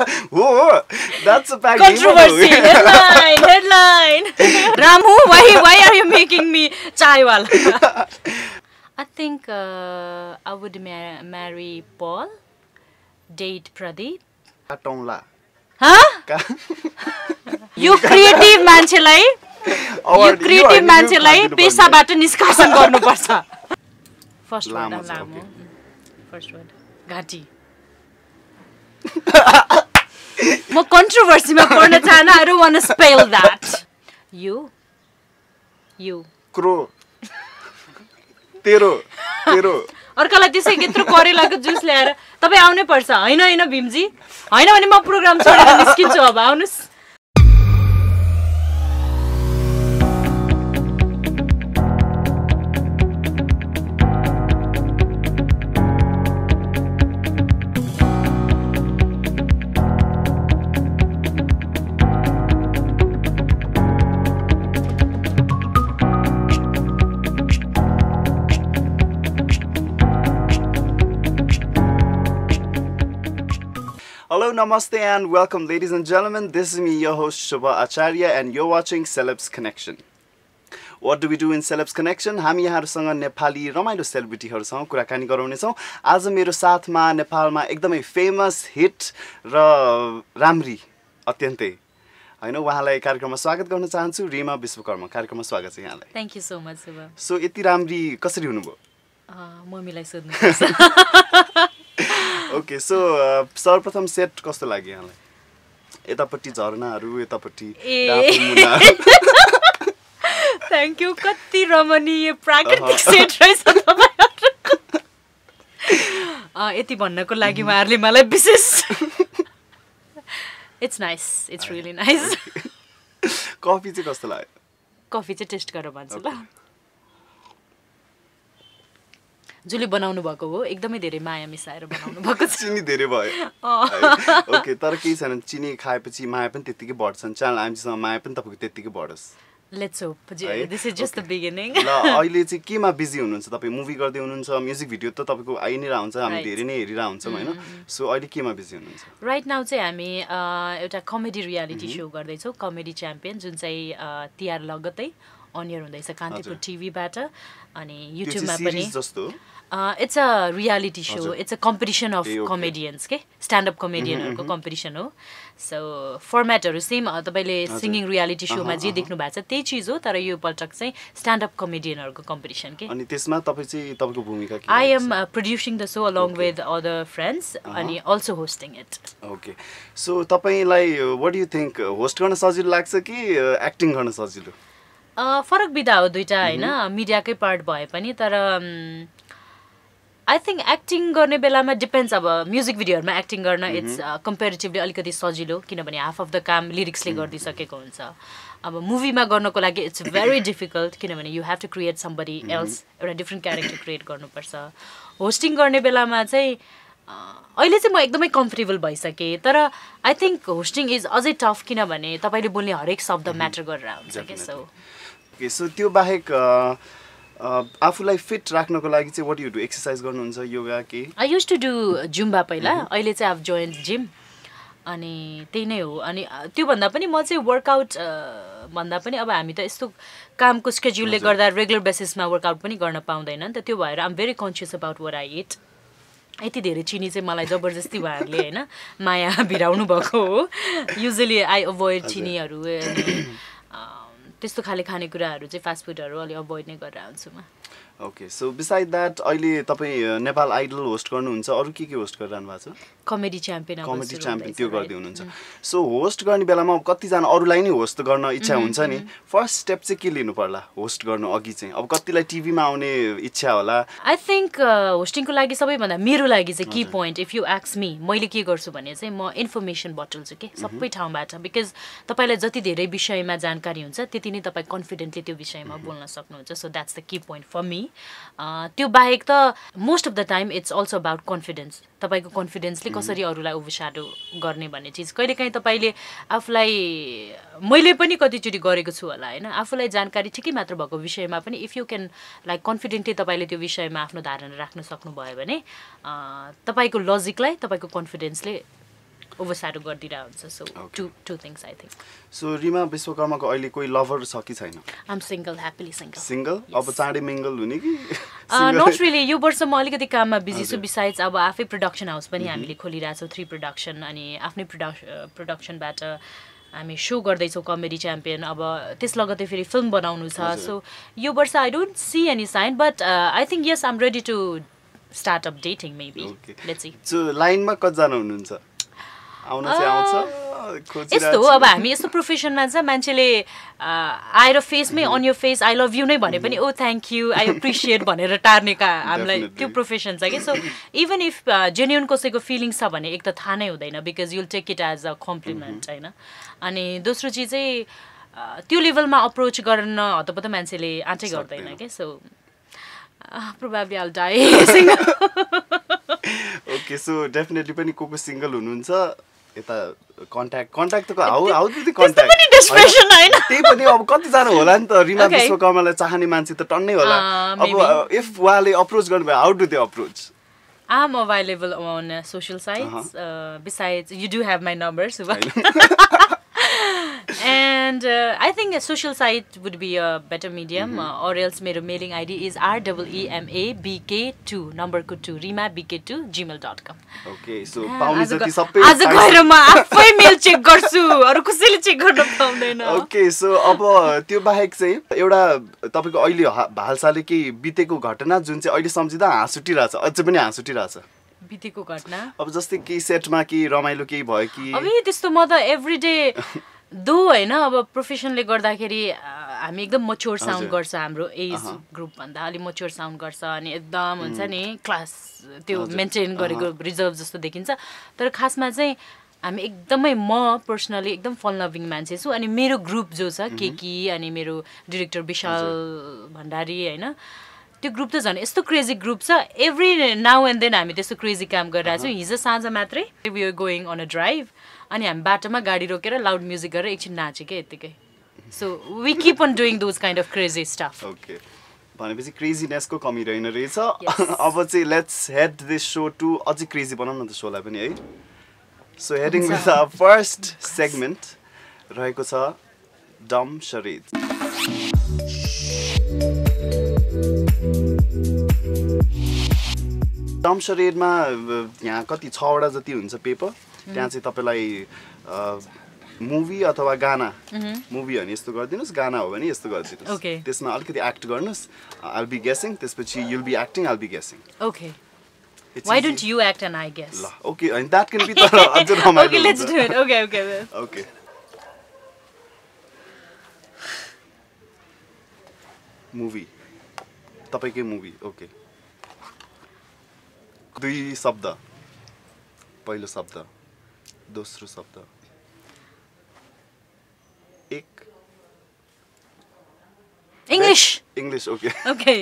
हो that's a pack Controversy. headline. Headline. Ramu, why why are you making me chaiwala? I think uh, I would ma- marry Paul, date Pradeep. का- यो creative मान्छेलाई यो creative मान्छेलाई पेसाबाट निष्कासन गर्नुपर्छ फर्स्ट वर्ड लामो छ, लामो फर्स्ट वर्ड घाँटी म कन्ट्रोभर्सीमा पढ्न चाहन्न I don't want spell that you you क्रो तेरो तेरो अर्कालाई त्यसै यत्रो करेलाको जुस ल्याएर। तपाईँ आउनै पर्छ। होइन होइन भीमजी। होइन भने म प्रोग्राम छोडेर निस्किन्छु अब। आउनुहोस्। Namaste, and welcome, ladies and gentlemen. This is me, your host Shubha Acharya, and you're watching Celebs Connection. What do we do in Celebs Connection? हामी यहाँहरूसँग नेपाली रमाइलो सेलिब्रिटीहरूसँग कुराकानी गराउनेछौँ आज मेरो साथमा नेपालमा एकदमै फेमस हिट र राम्री अत्यन्तै होइन उहाँलाई कार्यक्रममा स्वागत गर्न चाहन्छु रिमा विश्वकर्मा कार्यक्रममा स्वागत छ यहाँलाई thank you so much so यति राम्री कसरी हुनुभयो मम्मीलाई सोध्नु ओके सो सर्वप्रथम सेट कस्तो लाग्यो यहाँलाई? यतापट्टि झरनाहरू यतापट्टि। थ्याङ्क यू कति रमणीय प्राकृतिक। सेट रहेछ यति भन्नको लागि उहाँहरूले मलाई विशेष it's nice it's really nice coffee चाहिँ कस्तो लाग्यो? कफी चाहिँ टेस्ट गरेर भन्छु ल जसले बनाउनु भएको हो एकदमै धेरै माया मिसाएर बनाउनु भएको छ। चिनी धेरै भयो? ओके तर केही छैन। चिनी खाएपछि माया पनि त्यत्तिकै बढ्छन्। च्यानल आइएमजीसँग माया पनि तपाईँको त्यत्तिकै बढोस्। Let's hope? This is just the. Beginning ल अहिले चाहिँ केमा बिजी हुनुहुन्छ तपाईँ? मुभी गर्दै हुनुहुन्छ म्युजिक भिडियो त तपाईँको आइ नै रहन्छ हामी. धेरै नै हेरिरहेको हुन्छौँ होइन सो अहिले केमा बिजी हुनुहुन्छ? राइट नाउ चाहिँ हामी एउटा कमेडी रियालिटी सो गर्दैछौँ कमेडी च्याम्पियन जुन चाहिँ तिहार लगत्तै अनियर हुँदैछ कान्तिपुर। टिभीबाट अनि युट्युबमा पनि। जस्तो? It's a reality show. It's a competition of. Comedians के स्ट्यान्डअप कमेडियनहरूको कम्पिटिसन हो। सो फर्मेटहरू सेम तपाईँले सिङ्गिङ रियालिटी सोमा जे देख्नु भएको छ त्यही चिज हो तर यो पटक चाहिँ स्ट्यान्डअप कमेडियनहरूको कम्पिटिसन के अनि त्यसमा तपाईँ चाहिँ तपाईँको भूमिका के I? Am producing the show along with other friends अनि also hosting it okay so तपाईँलाई वाट यु थिङ्क होस्ट गर्न सजिलो लाग्छ कि एक्टिङ गर्न सजिलो? अ, फरक विधा हो दुइटा होइन? मिडियाकै पार्ट भए पनि तर आई थिङ्क एक्टिङ गर्ने बेलामा डिपेन्ड्स अब म्युजिक भिडियोहरूमा एक्टिङ गर्न इट्स कम्पेरिटिभली अलिकति सजिलो किनभने हाफ अफ द काम लिरिक्सले गरिदिइसकेको हुन्छ। अब मुभीमा गर्नको लागि इट्स भेरी डिफिकल्ट किनभने you have to create somebody else एउटा डिफ्रेन्ट क्यारेक्टर क्रिएट गर्नुपर्छ। होस्टिङ गर्ने बेलामा चाहिँ अ, अहिले चाहिँ म एकदमै कम्फर्टेबल भइसकेँ तर आई थिङ्क होस्टिङ इज अझै टफ किनभने तपाईँले बोल्ने हरेक शब्द म्याटर गरेर हुन्छ क्या सो सो त्यो बाहेक अ, आफूलाई फिट राख्नको लागि चाहिँ वाट यु डु एक्सर्साइज गर्नुहुन्छ योगा के? I use to do Zumba पहिला अहिले चाहिँ अब जोइन्ट जिम अनि त्यही नै हो। अनि त्योभन्दा पनि म चाहिँ वर्कआउट भन्दा पनि अब हामी त यस्तो कामको स्केड्युलले गर्दा रेगुलर बेसिसमा वर्कआउट पनि गर्न पाउँदैन नि त। त्यो भएर I'm very conscious about what I eat यति धेरै चिनी चाहिँ मलाई जबरजस्ती उहाँहरूले होइन माया भिराउनु भएको हो। युजली आई अभोइड चिनीहरू। त्यस्तो खाले खानेकुराहरू चाहिँ फास्ट फुडहरू अलिक अभोइड नै गरेर आउँछु म। ओके सो बिसाइड द्याट अहिले तपाईँ नेपाल आइडल होस्ट गर्नुहुन्छ। अरू के के होस्ट गरिरहनु भएको छ? कमेडी च्याम्पियन कमेडी च्याम्पियन त्यो गर्दै हुनुहुन्छ सो होस्ट गर्ने बेलामा अब कतिजना अरूलाई नै होस्ट गर्न इच्छा हुन्छ नि? फर्स्ट स्टेप चाहिँ के लिनु पर्ला होस्ट गर्नु अघि चाहिँ? अब कतिलाई टिभीमा आउने इच्छा होला? आई थिङ्क होस्टिङको लागि सबैभन्दा मेरो लागि चाहिँ कि पोइन्ट इफ यु एक्स मी मैले के गर्छु भने चाहिँ म इन्फर्मेसन बटुल्छु के? सबै ठाउँबाट बिकज तपाईँलाई जति धेरै विषयमा जानकारी हुन्छ त्यति नै तपाईँ कन्फिडेन्टली त्यो विषयमा बोल्न सक्नुहुन्छ। So that's the key point for me त्यो बाहेक त most of the time it's also about confidence तपाईँको कन्फिडेन्सले कसरी अरूलाई ओभरस्याडो गर्ने भन्ने चिज। कहिलेकाहीँ तपाईँले आफूलाई मैले पनि कतिचोटि गरेको छु होला होइन? आफूलाई जानकारी ठिकै मात्र भएको विषयमा पनि if you can like confidently तपाईँले त्यो विषयमा आफ्नो धारणा राख्न सक्नुभयो भने तपाईँको लजिकलाई तपाईँको कन्फिडेन्सले ओभरसारो गरिदिरहेको हुन्छ so. Two two things I think so Rima विश्वकर्माको अहिले कोही लभर छ कि छैन? I'm single happily single single अब चाँडै मिङ्गल हुने कि? नट रियली यो वर्ष म अलिकति काममा बिजी छु. बिसाइड्स अब आफै प्रडक्सन हाउस पनि हामीले खोलिरहेछौँ थ्री प्रडक्सन अनि आफ्नै प्रडक्स प्रडक्सनबाट हामी सो गर्दैछौँ कमेडी च्याम्पियन अब त्यस लगतै फेरि फिल्म बनाउनु छ। सो यो वर्ष I don't see any sign but I think yes I'm ready to start up dating maybe लाइनमा कतिजना हुनुहुन्छ? आउन चाहिँ आउँछ। यस्तो हो। अब हामी यस्तो प्रोफेसनमा चाहिँ मान्छेले आएर फेसमै अन यो फेस आई लभ यु नै भने पनि oh thank you I appreciate भनेर टार्ने का हामीलाई. त्यो प्रोफेसन छ कि। सो इभन इफ जेन्युन कसैको फिलिङ्स छ भने एक त थाहा नै हुँदैन because you'll take it as a compliment होइन। अनि दोस्रो चिज चाहिँ त्यो लेभलमा अप्रोच गर्न हतपत मान्छेले आँटै गर्दैन। क्या so probably all die okay so definitely पनि को को सिङ्गल हुनुहुन्छ। यता कन्ट्याक्ट कन्ट्याक्ट त हाउ हाउ डु कन्ट्याक्ट। त्यही पनि अब कतिजना होला नि त रिमा. विश्वकर्मालाई चाहने मान्छे त टन्नै होला Uh, अब. इफ उहाँले अप्रोच गर्नुभयो how do they approach I'm available on uh, social sites. uh besides, you do have my number, so and uh, I think a social site would be a better medium, uh, or else my mailing ID is r e e m a b k two number को two rima bk two gmail dot com. Okay so पाउने आज गएर म आफै मेल check गर्छु अरू कसैले check गर्न पाउँदैन। ओके सो अब त्यो बाहेक चाहिँ एउटा तपाईँको अहिले हालसालै केही बितेको घटना जुन चाहिँ अहिले सम्झिँदा हाँस उठिरहेछ अझै पनि हाँस उठिरहेछ बितेको घटना? अब जस्तै केही सेटमा केही रमाइलो केही भयो कि अब त्यस्तो म त एभ्री डे दो होइन अब प्रोफेसनले गर्दाखेरि हामी एकदम मच्योर साउन्ड। गर्छ हाम्रो एज ग्रुपभन्दा अलिक मच्योर साउन्ड गर्छ अनि एकदम हुन्छ नि क्लास त्यो। मेन्टेन गरेको रिजर्भ जस्तो देखिन्छ। तर खासमा चाहिँ हामी एकदमै म पर्सनली एकदम फन लभिङ मान्छे छु अनि मेरो ग्रुप जो छ केकी अनि मेरो डिरेक्टर विशाल भण्डारी होइन त्यो ग्रुप त झन् यस्तो क्रेजी ग्रुप छ। एभ्री नाउ एन्ड देन हामी त्यस्तो क्रेजी काम गरिरहेको छौँ। हिजो साँझ मात्रै we are going on a drive अनि हामी बाटोमा गाडी रोकेर लाउड म्युजिक गरेर एकछिन नाच्यो क्या यत्तिकै। So we keep on doing those kind of crazy stuff okay भनेपछि क्रेजीनेसको कमी रहेन रहेछ. अब चाहिँ let's head this so to अझै क्रेजी बनाउन त सोलाई पनि है। So heading with a first segment रहेको छ डम शरीर डम शरीरमा यहाँ कति छवटा जति हुन्छ पेपर त्यहाँ चाहिँ तपाईँलाई मुभी अथवा गाना। मुभी हो भने यस्तो गरिदिनुहोस् गाना हो भने यस्तो गरिदिनुहोस्। Okay. त्यसमा अलिकति एक्ट गर्नुहोस्। आइल बी गेसिङ त्यसपछि you'll be acting I'll be guessing okay you act and I guess ल ओके अनि द्याट क्यान बी तर अझ रमाइलो ओके लेट्स हुन्छ। Do it okay okay okay movie तपाईँकै मुभी ओके दुई शब्द। पहिलो शब्द। दोस्रो शब्द। एक। English English okay okay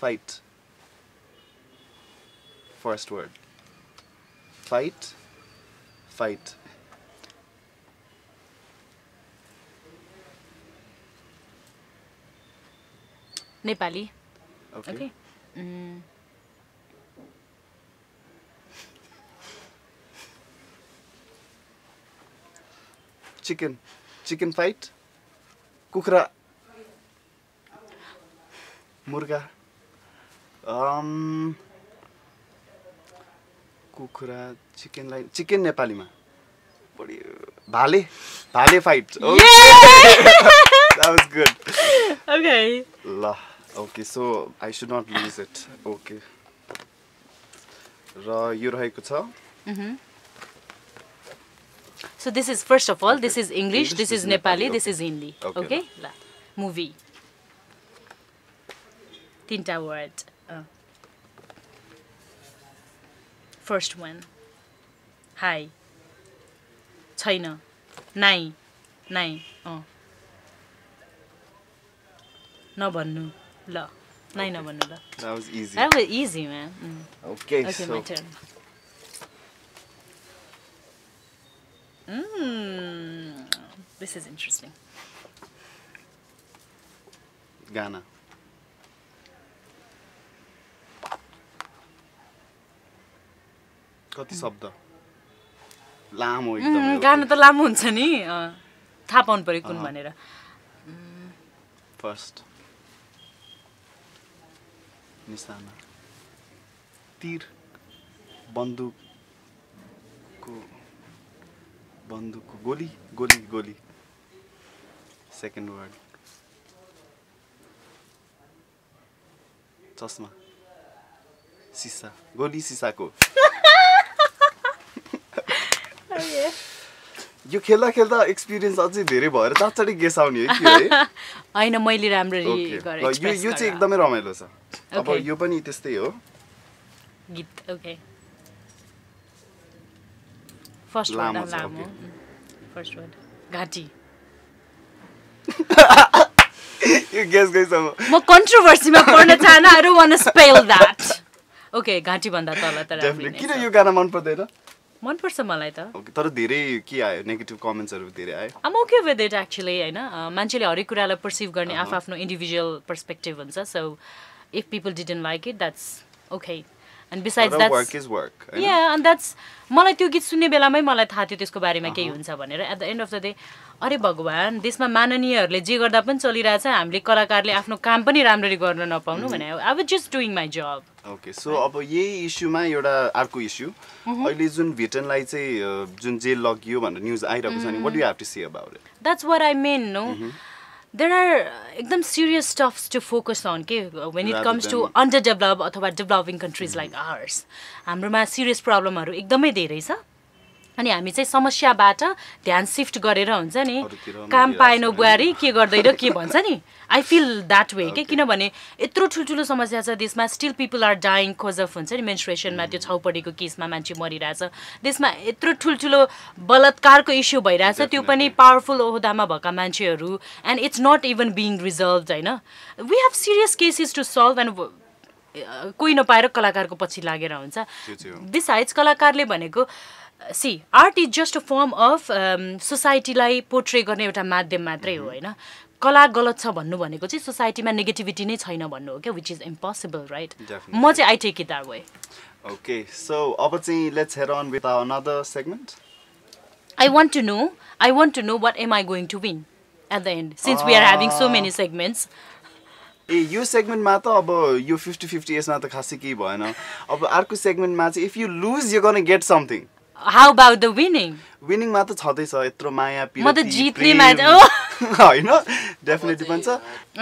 fight first word fight fight Nepali okay chicken chicken fight कुखुरा मुर्गा कुखुरा चिकनलाई चिकन नेपालीमा बढी भाले भाले fight that was good. Okay ल okay so I should not lose it okay र यो रहेको छ So this is first of all, this Okay. is English, English, this is Nepali, this is Hindi. Okay, Okay? La. Movie. Tinta word. Uh. First one. Hi. छैन नाइ नाइ अँ नभन्नु ल नाइ नभन्नु ल that was easy That was easy, man. Mm. okay, Okay, so my turn. Mm, this is interesting. गाना कति शब्द लामो एकदमै गाना त लामो हुन्छ नि? थाहा पाउनु पऱ्यो कुन भनेर। फर्स्ट निशाना तीर बन्दुकको बन्दुकको गोली गोली गोली। सेकेन्ड वर्ड चस्मा। सिसा। गोली सिसाको। यो खेल्दा खेल्दा एक्सपिरियन्स अझै धेरै भएर चाँचडी गेस आउने है कि होइन मैले राम्ररी यो चाहिँ। एकदमै रमाइलो छ। अब. यो पनि त्यस्तै हो। गीत ओके फर्स्ट लामो वर्ड. फर्स्ट वर्ड घाँटी म कन्ट्रोभर्सीमा पढ्न चाहन्न I don't want spell that okay घाँटी भन्दा तल त डेफिनेट किन यो गाना मन पर्दैन मनपर्छ मलाई त तर धेरै के आयो नेगेटिभ कमेन्ट्सहरू धेरै आयो आम ओके विथ इट एक्चुली होइन मान्छेले हरेक कुरालाई पर्सिभ गर्ने आफ्नो इन्डिभिजुअल पर्सपेक्टिभ हुन्छ so if people didn't like it that's okay and that's work is work या अनि द्याट्स मलाई त्यो गीत सुन्ने बेलामै मलाई थाहा थियो त्यसको बारेमा केही हुन्छ भनेर। At the end of the day अरे भगवान् देशमा माननीयहरूले जे गर्दा पनि चलिरहेछ हामीले कलाकारले आफ्नो काम पनि राम्ररी गर्न नपाउनु भने I was just doing my job okay so अब यही इस्युमा एउटा अर्को इस्यु। अहिले जुन भेटनलाई चाहिँ जुन जेल लगियो भनेर न्युज आइरहेको छ नि what you have to see about it that's where I mean no there are एकदम serious stuffs to focus on के when it comes to under develop अथवा डेभलपिङ कन्ट्रिज लाइक आवर्स हाम्रोमा serious प्रब्लमहरू एकदमै धेरै छ। अनि हामी चाहिँ समस्याबाट ध्यान सिफ्ट गरेर हुन्छ नि काम पाएन बुहारी के गर्दै र के भन्छ नि? आई फिल द्याट वे के किनभने यत्रो ठुल्ठुलो समस्या छ देशमा still people are dying because of हुन्छ नि मेन्सुरेसनमा त्यो छाउपडीको केसमा मान्छे मरिरहेछ। देशमा यत्रो ठुल्ठुलो बलात्कारको इस्यु भइरहेछ त्यो पनि पावरफुल ओहदामा भएका मान्छेहरू and it's not even being resolve होइन? We have serious cases to solve and कोही नपाएर कलाकारको पछि लागेर हुन्छ। त्यो चाहिँ हो। बिसाइड्स कलाकारले भनेको see art is just a form of सोसाइटीलाई portray गर्ने एउटा माध्यम मात्रै हो होइन? कला गलत छ भन्नु भनेको चाहिँ सोसाइटीमा नेगेटिभिटी नै छैन भन्नु हो क्या विच इज इम्पोसिबल राइट. म चाहिँ I take it way okay so अब चाहिँ let's head on with another segment I want to know I want to know what am I going to win at the end since we are having so many segments ए यो सेगमेन्टमा त अब यो fifty fifty यसमा त खासै केही भएन। अब अर्को सेगमेन्टमा चाहिँ if you lose you gonna get something how about the winning विनिङमा त छँदैछ यत्रो माया म त पिरती, जित्ने प्रेम, मान्छे- ओ! होइन? डेफिनेटली पनि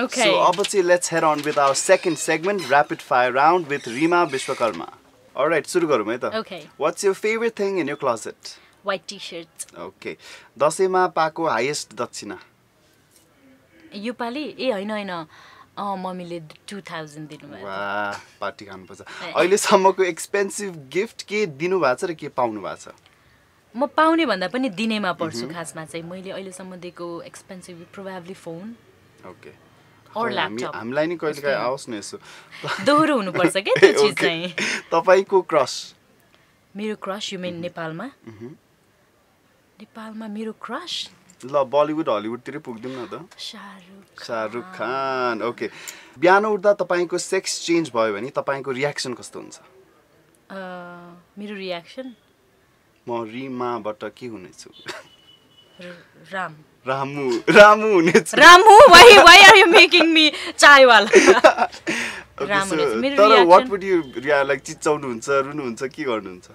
Okay. सो अब चाहिँ let's head on with our second segment rapid fire round with Rima Vishwakarma right सुरु गरौँ है त. What's your favourite thing in your closet white T shirt okay दसैँमा पाएको हाइएस्ट दक्षिणा? योपालि ए होइन होइन। मम्मीले टु थाउजन्ड दिनुभयो पार्टी खानुपर्छ। अहिलेसम्मको एक्सपेन्सिभ गिफ्ट के दिनुभएको छ र के पाउनु भएको छ? म पाउने भन्दा पनि दिनेमा पर्छु खासमा चाहिँ। मैले अहिलेसम्म दिएको एक्सपेन्सिभ प्रोभाब्ली फोन ओके. हामीलाई नि कहिले काहीँ आओस् न यसो। दोहोरो हुनुपर्छ क्या त्यो चिज. चाहिँ। तपाईँको क्रस मेरो क्रस यु मेन नेपालमा? नेपालमा मेरो क्रस ल बलिउड हलिउडतिरै पुग्दिउँ न त। शाहरुख शाहरुख खान। ओके। बिहान उठ्दा तपाईँको सेक्स चेन्ज भयो भने तपाईँको रियाक्सन कस्तो हुन्छ? मेरो रियाक्सन? म रिमाबाट के हुनेछु? राम। रामु रामु हुनेछु। Ramu why why are you making me chaiwala? Ram हुनेछु। मेरो तर what reaction would you like चिच्चाउनुहुन्छ रुनुहुन्छ के गर्नुहुन्छ?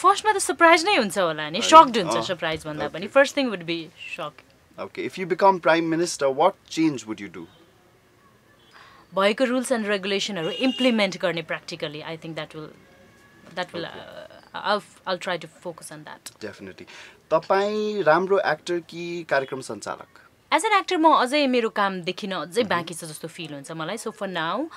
फर्स्टमा त सरप्राइज नै हुन्छ होला नि? सक्ड हुन्छ सरप्राइज भन्दा okay. पनि। First thing would be shock okay if you become prime minister what change would you do भएको रुल्स एन्ड रेगुलेसनहरू इम्प्लिमेन्ट गर्ने practically I think that will that will all try to focus on that definitely तपाईँ राम्रो actor कि कार्यक्रम सञ्चालक? As an actor म अझै मेरो काम देखिन अझै बाँकी छ जस्तो फिल हुन्छ मलाई सो फर नाउ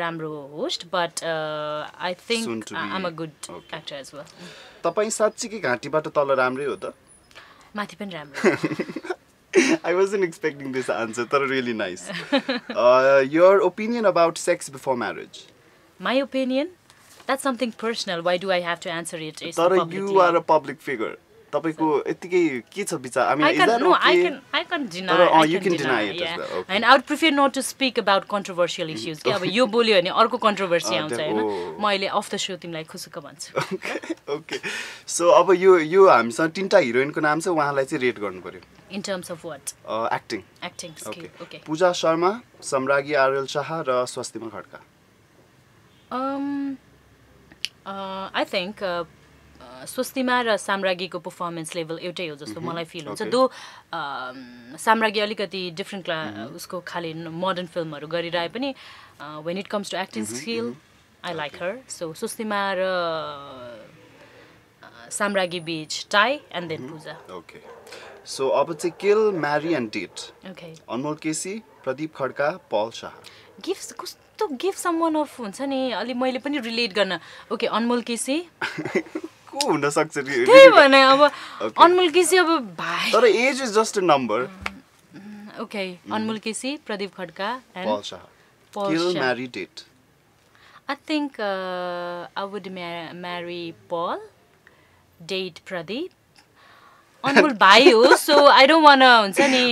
राम्रो host but I think um a good. Actor as well तपाईँ साँच्चीकै घाँटीबाट तल राम्रै हो त माथि पनि राम्रो I wasn't expecting this answer, but really nice. Uh, your opinion about sex before marriage? My opinion that something personal why do I have to answer it तर you are a public figure. तपाईँको यतिकै के छ विचार? I mean can is no, I okay can I can deny. तर, I अँ, you can deny it as yeah. well, okay. And I would prefer not to speak about controversial issues. के अब यो बोल्यो भने अर्को controversy अँ, आउँछ ओ। म अहिले अफ द सो तिमीलाई खुसुक भन्छु। ओके सो अब यो यो हामीसँग तिनवटा हिरोइनको नाम छ उहाँलाई चाहिँ रेट गर्नु पऱ्यो in terms of what acting acting okay skill okay Puja Sharma Samragyee Aryal Shah र Swastima Khadka. Um, uh, I think uh, uh, Swastima र साम्राज्ञीको पर्फर्मेन्स लेभल एउटै हो जस्तो मलाई फिल हुन्छ. दो साम्राज्ञी अलिकति डिफ्रेन्ट क्ला उसको खालि मोडर्न फिल्महरू गरिरहे पनि when it comes to acting skill I like her so Swastima र साम्राज्ञी बिच tie and then Puja. Okay so अब चाहिँ kill marry and date okay Anmol KC Pradeep Khadka Paul Shah. Gift कस्तो गिफ्ट सम अफ हुन्छ नि? अलि मैले पनि relate गर्न ओके अनमोल केसी। को हुनसक्छ रि- त्यही भने अब Okay. अनमोल केसी अब भाइ। तर age is just a number okay Anmol KC Pradeep Khadka Paul and Shah Paul kill Shah. Marry date I think I would marry Paul date Pradeep Anmol भाइ हो सो आई डोन्ट वान हुन्छ नि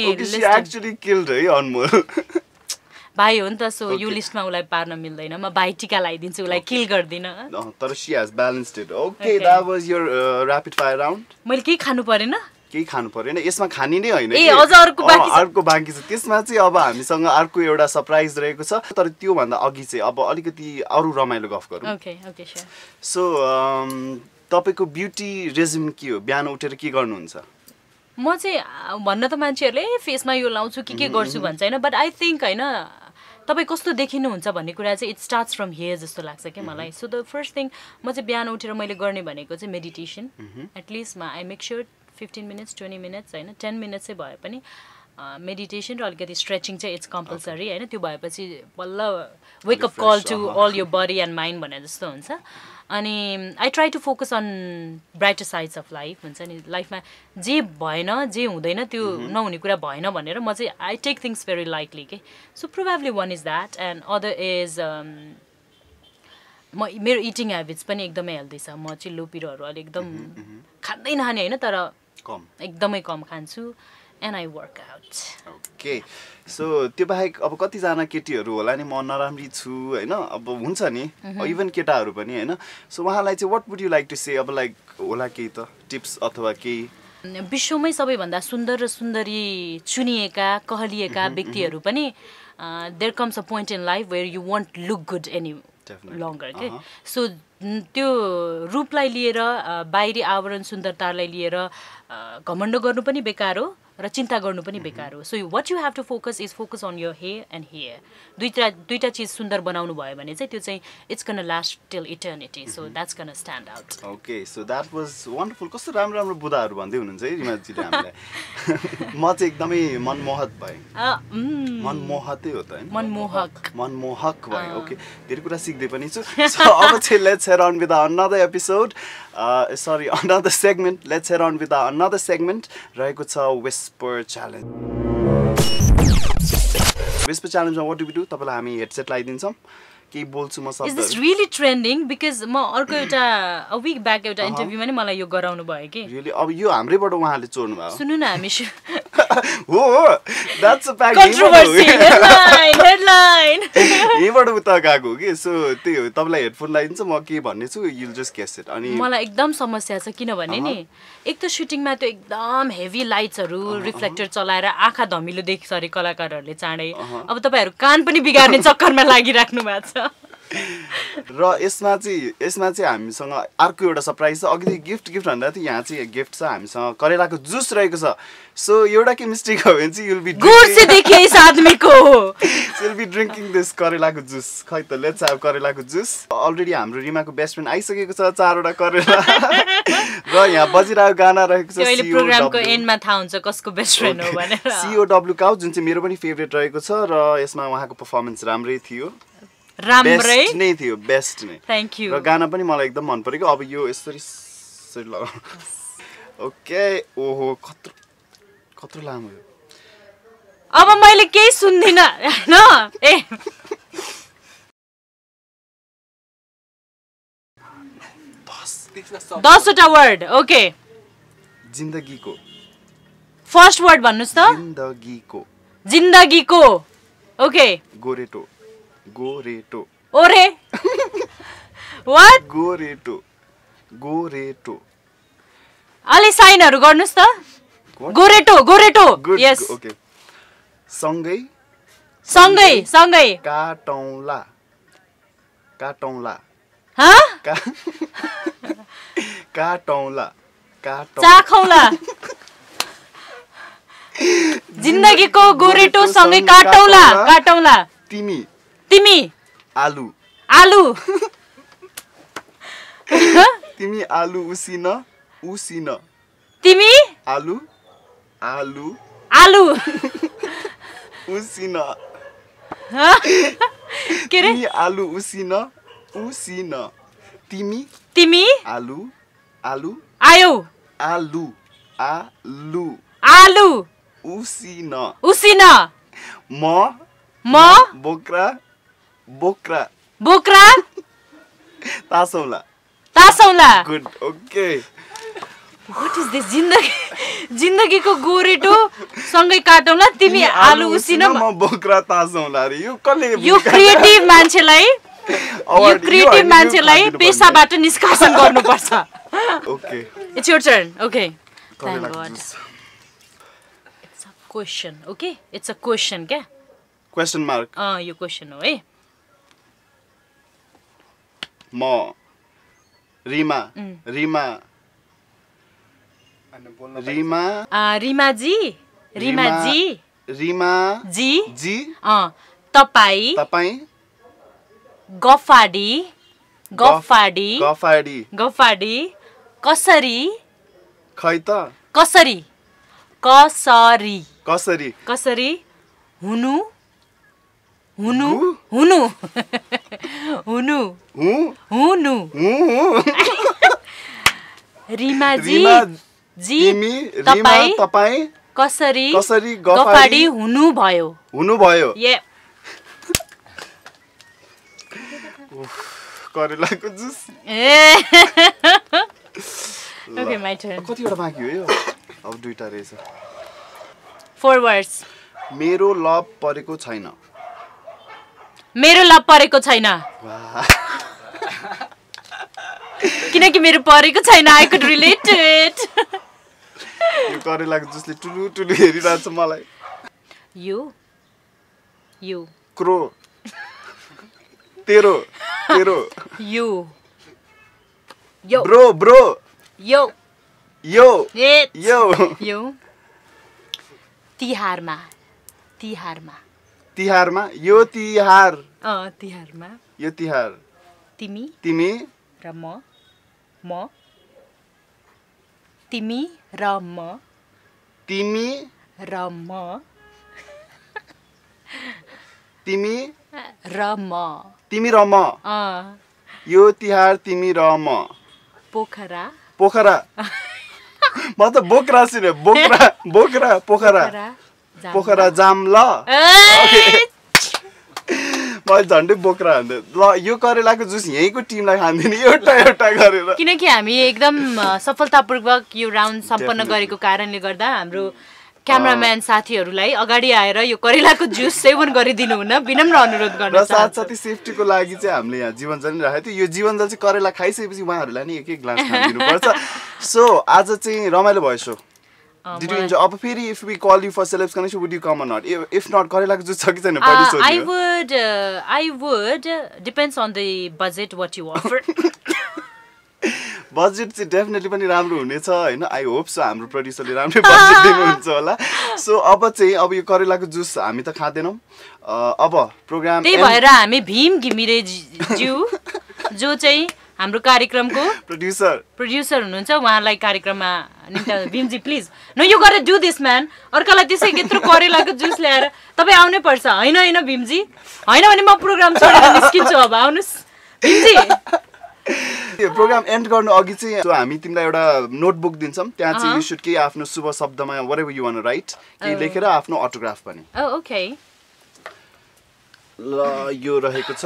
actually killed है अनमोल भाइ हो नि त so यो. लिस्टमा उसलाई पार्न मिल्दैन। म भाइ टिका लगाइदिन्छु उसलाई किल गर्दिनँ। तर she has balanced it okay. That was your rapid fire round मैले केही खानु परेन। केही खानु परेन। यसमा खाने नै होइन अर्को बाँकी छ। त्यसमा चाहिँ अब हामीसँग अर्को एउटा सरप्राइज रहेको छ। तर त्योभन्दा अघि चाहिँ अब अलिकति अरू रमाइलो गफ गरौँ। सो तपाईँको ब्युटी रेज्युम के हो? बिहान उठेर के गर्नुहुन्छ? म चाहिँ भन्न त मान्छेहरूले "ए, फेसमा यो लाउँछु के के गर्छु भन्छ होइन। बट आई थिङ्क होइन तपाईँ कस्तो देखिनुहुन्छ भन्ने कुरा चाहिँ इट स्टार्ट्स फ्रम हियर जस्तो लाग्छ क्या मलाई। सो द फर्स्ट थिङ म चाहिँ बिहान उठेर मैले गर्ने भनेको चाहिँ meditation एटलिस्टमा I make sure fifteen minutes twenty minutes होइन टेन मिनट्स चाहिँ भए पनि मेडिटेसन र अलिकति स्ट्रेचिङ चाहिँ इट्स कम्पलसरी होइन त्यो भएपछि बल्ल wake up call to. All यो बडी एन्ड माइन्ड भने जस्तो हुन्छ। अनि I try to focus on brighter sides of life हुन्छ नि? लाइफमा जे भएन जे हुँदैन त्यो नहुने कुरा भएन भनेर म चाहिँ I take things very likely के so probably one is that and other is म मेरो इटिङ हेबिट्स पनि एकदमै हेल्दी छ। म चिल्लो पिरोहरू अलिक एकदम खाँदै नखाने होइन तर कम। एकदमै कम खान्छु। And I work out okay so त्यो बाहेक अब कतिजना केटीहरू होला नि म नराम्री छु होइन? अब हुन्छ नि। इभन केटाहरू पनि होइन? सो उहाँलाई चाहिँ what would you like to say अब लाइक होला केही त टिप्स अथवा केही? विश्वमै सबैभन्दा सुन्दर र सुन्दरी चुनिएका कहलिएका व्यक्तिहरू पनि there comes a point in life where you won't look good any. Longer के। सो त्यो रूपलाई लिएर बाहिरी आवरण सुन्दरतालाई लिएर घमण्ड गर्नु पनि बेकार हो। र चिन्ता गर्नु पनि बेकार हो। So what you have to focus is focus on your hair and hair दुईवटा दुईवटा चिज सुन्दर बनाउनु भयो भने चाहिँ त्यो चाहिँ it's can't last till eternity so that's can stand out okay so that was wonderful कस्तो राम्रो राम्रो बुदाहरू भन्दै हुनुहुन्छ है रिमाजीले हामीलाई? म चाहिँ एकदमै मनमोहत भएँ। मनमोहतै हो त होइन? मनमोहक। मनमोहक भयो ओके धेरै कुरा सिक्दै पनि छु। अब चाहिँ let's here on with another episode sorry another segment let's here on with another segment रहेको छ वेस्पर च्यालेन्ज वेस्पर च्यालेन्जमा वाट डु डु तपाईँलाई हामी हेडसेट लगाइदिन्छौँ। केही बोल्छु म is this really trending because म अर्को एउटा अ विक ब्याक एउटा इन्टरभ्यूमा नि मलाई यो गराउनु भयो कि। रियली अब यो हाम्रैबाट उहाँले चोर्नु भयो सुन्नु न हामी हो हो यहीँबाट उता गएको हो कि सो त्यही हो तपाईँलाई हेडफोन लगाइदिन्छ म के भन्ने छु युल जस्ट गेस इट अनि मलाई एकदम समस्या छ किनभने नि एक त सुटिङमा त्यो एकदम हेभी लाइट्सहरू रिफ्लेक्टर चलाएर आँखा धमिलो देखिन्छ अरे कलाकारहरूले चाँडै अब तपाईँहरू कान पनि बिगार्ने चक्करमा लागिराख्नु भएको छ र यसमा चाहिँ यसमा चाहिँ हामीसँग अर्को एउटा सरप्राइज छ। अघि गिफ्ट गिफ्ट भन्दा थियो यहाँ चाहिँ गिफ्ट छ हामीसँग करेलाको जुस रहेको छ। सो एउटा के मिस्टेक हो भने चाहिँ युल बी गुड से देखिए इस आदमी को विल बी ड्रिङ्किङ दिस करेलाको जुस खै त लेट्स हाव करेलाको जुस अलरेडी हाम्रो रिमाको बेस्ट फ्रेन्ड आइसकेको छ चारवटा करेला। र यहाँ बजिरहेको गाना रहेको छ त्यो अहिले प्रोग्रामको COW. एन्डमा थाहा हुन्छ कसको बेस्ट फ्रेन्ड हो भनेर। सिओडब्लु काउ जुन चाहिँ मेरो पनि फेभरेट रहेको छ र यसमा उहाँको पर्फर्मेन्स राम्रै थियो। राम्रै। नै थियो बेस्ट नै। थ्याङ्क यू र गाना पनि मलाई एकदम मन परेको अब यो यसरी यसरी लगाउ ओके ओहो कत्रो कत्रो लामो यो। अब मैले केही सुन्दिनँ होइन ए। दस दसवटा वर्ड ओके। जिन्दगीको। फर्स्ट वर्ड भन्नुहोस् त। जिन्दगीको। जिन्दगीको ओके। गोरेटो। गोरेटो ओरे वाट गोरेटो गोरेटो अलि साइनहरू गर्नुहोस् त? गोरेटो गोरेटो यस ओके सँगै सँगै सँगै काटौँला काटौँला काटौँला काटौँ चाखौला जिन्दगीको गोरेटो सँगै काटौला काटौला तिमी तिमी? आलु। आलु। तिमी आलु उसिन उसिन। तिमी? आलु आलु। आलु। उसिन? के अरे तिमी आलु उसिन उसिन। तिमी? तिमी? आलु आलु। आयौ। आलु आलु। आलु। उसिन। उसिन। म म? बोक्रा। बोक्रा। बोक्रा? तासौला। तासौला? Good okay what is this जिन्दगी जिन्दगीको गोरेटो सँगै काटौँला तिमी आलु उसिन म बोक्रा तासौला अरे यो कसले यो क्रिएटिभ मान्छेलाई यो क्रिएटिभ मान्छेलाई पेसाबाट निष्कासन गर्नुपर्छ। Okay it's your turn okay thank god juice? It's a question okay it's a question क्या क्वेसन मार्क अँ यो क्वेसन हो है म रिमा रिमा। रिमा। अँ, रिमाजी? रिमाजी? रिमा जी? जी। अँ तपाईँ? तपाईँ? गफाडी। गफाडी। गफाडी। गफाडी। कसरी? खै त। कसरी? कसरी? कसरी? कसरी? हुनु? हुनु? हुनु। हुनु। हुनु। रिमाजी। रिमा जी तपाईँ तपाईँ कसरी कसरी गफाडी गफाडी हुनु भयो? हुनुभयो ये। करेलाको जुस। ए। ओके माई टर्न कतिवटा बाँकी हो यो? अब दुइटा रहेछ। फोर वर्ड्स मेरो लभ परेको छैन। मेरो लभ परेको छैन। किनकि मेरो परेको छैन आई कुड रिलेट इट यो करेलाको जुसले टुलु टुलु हेरिरहेको छ मलाई। You you crow. तेरो तेरो। यु यो ब्रो ब्रो। यो यो यो यो तिहारमा तिहारमा। तिहारमा? यो तिहार। तिहारमा। यो तिहार। तिमी? तिमी? र म। म। तिमी र म। तिमी? र म। तिमी? र म। तिमी र म। यो तिहार तिमी र म। पोखरा। पोखरा। म त बोक्रा सुने बोक्रा बोक्रा पोखरा। पोखरा जाम। ल। मैले झन्डै बोक्रा भन्दै ल यो करेलाको जुस यहीँको टिमलाई खाँदैन एउटा एउटा गरेर। किनकि हामी एकदम सफलतापूर्वक यो राउन्ड सम्पन्न. गरेको कारणले गर्दा हाम्रो क्यामराम्यान साथीहरूलाई अगाडि आएर यो करेलाको जुस सेवन गरिदिनु हुन विनम्र अनुरोध गर्न साथसाथै सेफ्टीको लागि चाहिँ हामीले यहाँ जीवन जल नि राखेको थियो। यो जीवन जल चाहिँ करेला खाइसकेपछि उहाँहरूलाई नि एक एक ग्लास खाइदिनुपर्छ सो आज चाहिँ रमाइलो भयो डिड यु मलाई- इन्जोय अब फेरि if we call you for celebs connection would you come not if not करेलाको जुस छ कि छैन Uh, I would, uh, I would, depends on the budget what you offer. Budget चाहिँ definitely पनि राम्रो हुनेछ होइन? आई होप सो हाम्रो प्रड्युसरले राम्रै बजेट दिनुहुन्छ होला। सो अब चाहिँ अब यो करेलाको जुस हामी त खाँदैनौँ। अब प्रोग्राम त्यही भएर हामी भीम घिमिरे ज्यू जो चाहिँ हाम्रो कार्यक्रमको प्रड्युसर प्रड्युसर हुनुहुन्छ उहाँलाई कार्यक्रममा भीमजी प्लिज न यु गरेर डु दिस म्यान अर्कालाई त्यसै यत्रो करेलाको जुस ल्याएर। तपाईँ आउनै पर्छ। होइन होइन भीमजी। होइन भने म प्रोग्राम छोडेर निस्किन्छु अब। आउनुहोस्। भीमजी। यो प्रोग्राम एन्ड गर्नु अघि चाहिँ हामी तिमीलाई एउटा नोटबुक दिन्छौँ त्यहाँ चाहिँ यु सुड केही आफ्नो शुभ शब्दमा wherever you want right केही. लेखेर आफ्नो अटोग्राफ पनि। ओके ल यो रहेको छ।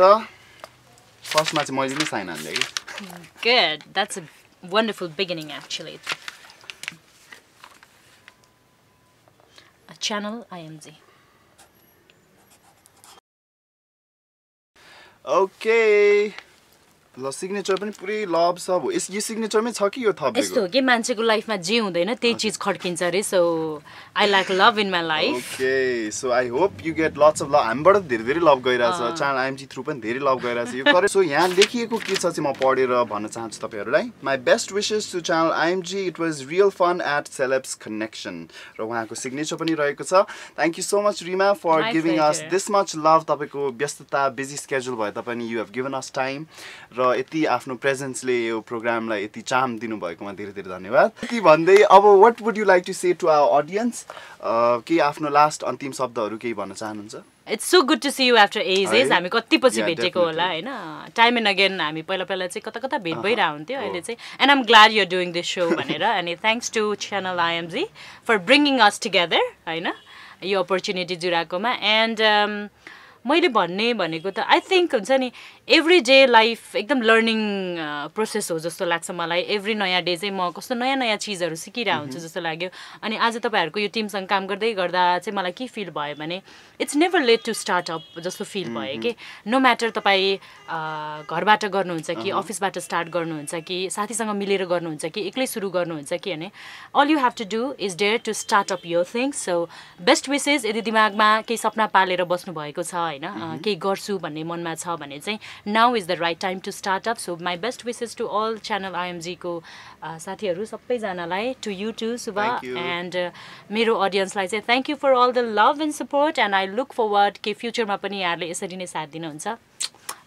Good. That's a wonderful beginning, actually. A channel IMZ. Okay. ल सिग्नेचर पनि पुरै लभ यस यो सिग्नेचरमै छ कि यो यस्तो थपेको हो कि मान्छेको लाइफमा जे हुँदैन त्यही चिज खड्किन्छ अरे so I like love in my life okay so I hope you get lots of love हामीबाट धेरै धेरै लभ गइरहेछ। च्यानल आइएमजी थ्रु पनि धेरै लभ गइरहेछ। यो करे सो यहाँ लेखिएको के छ चाहिँ म पढेर भन्न चाहन्छु तपाईँहरूलाई। My best wishes to channel IMG it was real fun at celebs connection र उहाँको सिग्नेचर पनि रहेको छ। Thank you so much Rima for giving us. This much love तपाईँको व्यस्तता बिजी स्केड्युल भए तापनि you have given us time र यति आफ्नो प्रेजेन्सले यो प्रोग्रामलाई यति चाम दिनुभएकोमा धेरै धेरै धन्यवाद। यति भन्दै अब what would you like to say to our audience केही आफ्नो लास्ट अन्तिम शब्दहरू केही भन्न चाहनुहुन्छ? It's so good to see you after age? Age हामी कति पछि भेटेको होला होइन? टाइम एन्ड अगेन हामी पहिला पहिला चाहिँ कता कता भेट भइरहेको हुन्थ्यो हो। अहिले चाहिँ। And I'm glad you're doing this so भनेर। अनि thanks to channel IMG for bringing us together होइन? यो अपर्च्युनिटी जुराएकोमा एन्ड मैले भन्ने भनेको त आई थिङ्क हुन्छ नि एभ्री डे लाइफ एकदम लर्निङ प्रोसेस हो जस्तो लाग्छ मलाई। एभ्री नयाँ डे चाहिँ म कस्तो नयाँ नयाँ चिजहरू सिकिरहेको हुन्छु जस्तो लाग्यो। अनि आज तपाईँहरूको यो टिमसँग काम गर्दै गर्दा चाहिँ मलाई के फिल भयो भने it's never late to start up जस्तो फिल भयो कि नो म्याटर तपाईँ घरबाट गर्नुहुन्छ कि अफिसबाट स्टार्ट गर्नुहुन्छ कि साथीसँग मिलेर गर्नुहुन्छ कि एक्लै सुरु गर्नुहुन्छ कि भने all you have to do is dare to start up यो थिङ्स सो बेस्ट विसेस यदि दिमागमा केही सपना पालेर बस्नु भएको छ होइन केही गर्छु भन्ने मनमा छ भने चाहिँ now is the right time to start up so my best wishes to all channel आइएमजीको साथीहरू सबैजनालाई टु यु टु सुबा. एन्ड मेरो अडियन्सलाई चाहिँ thank you for all the love and support and I look forward कि फ्युचरमा पनि यहाँहरूले यसरी नै साथ दिनुहुन्छ।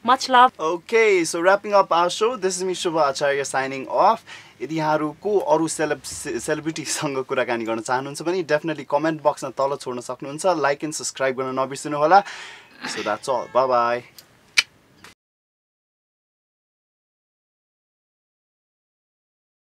Much love okay so wrapping up our so this is me Shubh Acharya signing of यदि यहाँहरू को अरू सेलेब सेलिब्रिटीसँग कुराकानी गर्न चाहनुहुन्छ भने डेफिनेटली कमेन्ट बक्समा तल छोड्न सक्नुहुन्छ। लाइक एन्ड सब्सक्राइब गर्न नबिर्सिनु होला so that's all bye bye